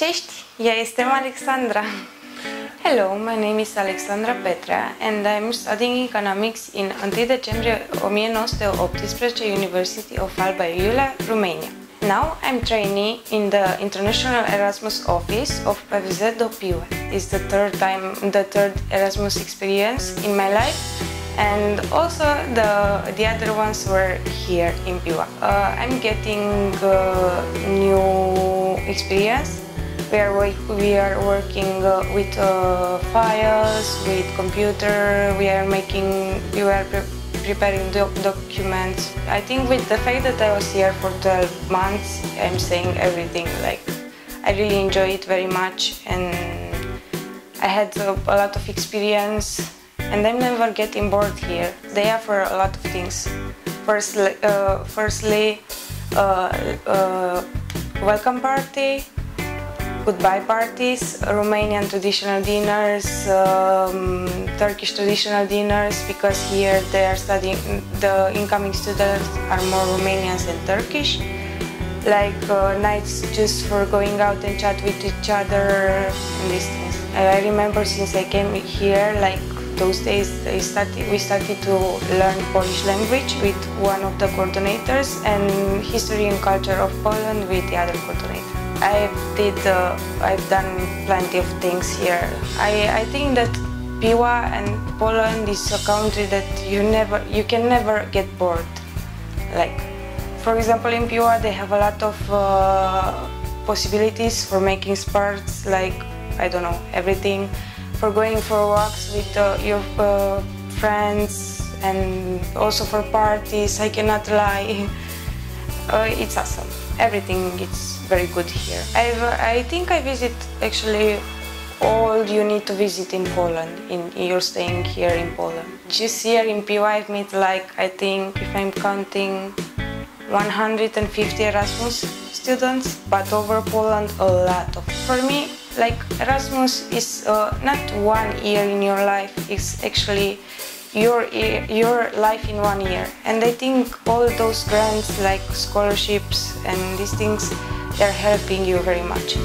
Cześć, ja jestem Alexandra. Hello, my name is Alexandra Petrea and I'm studying economics in 1 decembrie 1918 University of Alba Iulia, Romania. Now I'm trainee in the International Erasmus Office of PWSZ It's the third time, the third Erasmus experience in my life and also the the other ones were here in Piła. Uh, I'm getting uh, new experience. We are we are working uh, with uh, files, with computer. We are making we are pre preparing doc documents. I think with the fact that I was here for 12 months, I'm saying everything. Like I really enjoy it very much, and I had a, a lot of experience and I'm never getting bored here. They offer a lot of things. Firstly, uh, firstly uh, uh, welcome party, goodbye parties, Romanian traditional dinners, um, Turkish traditional dinners, because here they are studying, the incoming students are more Romanians than Turkish. Like uh, nights just for going out and chat with each other and these things. I remember since I came here, like those days started, we started to learn Polish language with one of the coordinators and history and culture of Poland with the other coordinator. I did, uh, I've done plenty of things here. I, I think that Piła and Poland is a country that you never, you can never get bored. Like, for example, in Piła they have a lot of uh, possibilities for making sports, like I don't know everything for going for walks with uh, your uh, friends and also for parties. I cannot lie. Uh, it's awesome. Everything is very good here. I've, I think I visit actually all you need to visit in Poland. In you're staying here in Poland. Just here in Piła, I've met like I think if I'm counting 150 Erasmus students, but over Poland a lot of. For me, like Erasmus is uh, not one year in your life, it's actually your your life in one year. And I think all those grants like scholarships and these things, they're helping you very much.